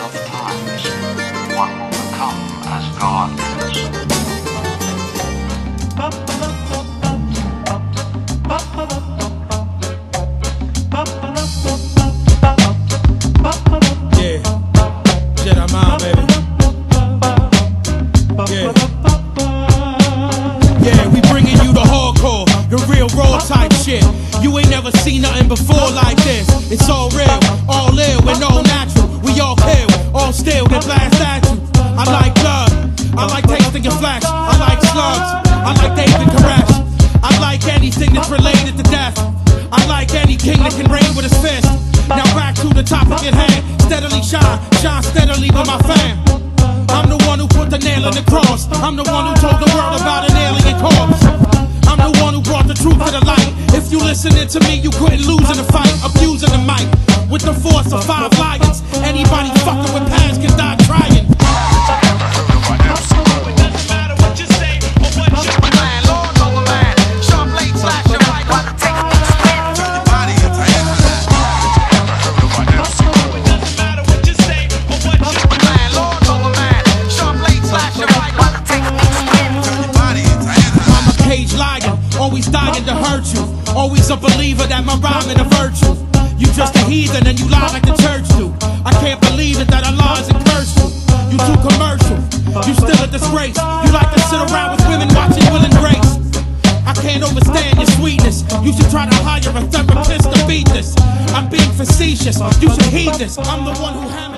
of times, one will become as God is. Baby. Yeah, we bringing you the hardcore, the real raw type shit. You ain't never seen nothing before like this. It's all real, I like David Koresh. I like anything that's related to death. I like any king that can reign with his fist. Now back to the topic at hand. Steadily shine, shine steadily with my fam. I'm the one who put the nail in the cross. I'm the one who told the world about an alien corpse. I'm the one who brought the truth to the light. If you listening to me, you couldn't lose in the fight. Abusing the mic with the force of five always dying to hurt you. Always a believer that my rhyming a virtue. You just a heathen and you lie like the church do. I can't believe it that Allah is and curse you. You too commercial, you still a disgrace. You like to sit around with women watching Will and Grace. I can't understand your sweetness. You should try to hire a therapist to beat this. I'm being facetious. You should heed this. I'm the one who has.